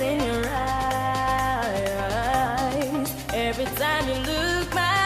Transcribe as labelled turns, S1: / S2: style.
S1: in your eyes. Every time you look my